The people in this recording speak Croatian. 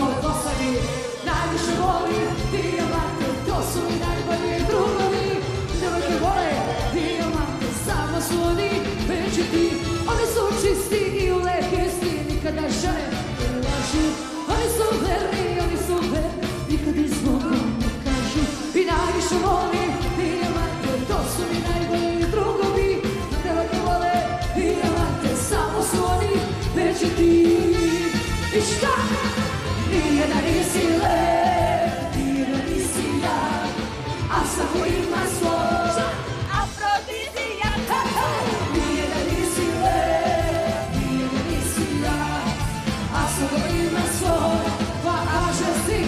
vole posadi Najviše volim dijamante To su mi najbolji drugovi. Ti vole dijamante Samo su oni veći ti. Oni su čisti i uvek isti Nikada žene lažu. Oni su verni, oni su verni Nikad iz Boga ne kažu. I najviše volim dijamante To su mi najbolji drugovi. Vole Samo ti. be an easy